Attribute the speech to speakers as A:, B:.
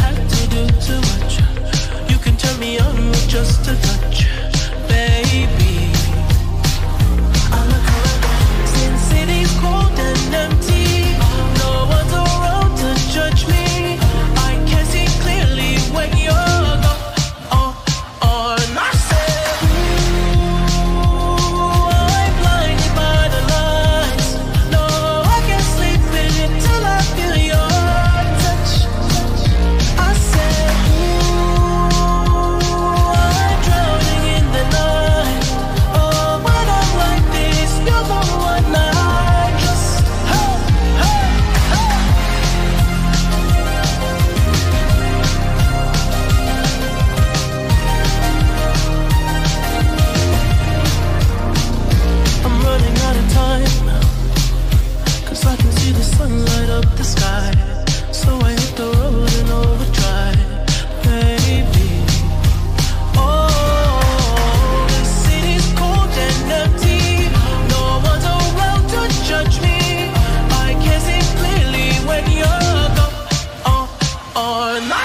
A: had to do to watch you. You can turn me on with just a touch. I can see the sun light up the sky. So I hit the road overdrive. Baby. Oh, the city's cold and empty. No one's around to judge me. I can see clearly when you're gone. Oh, oh, On, my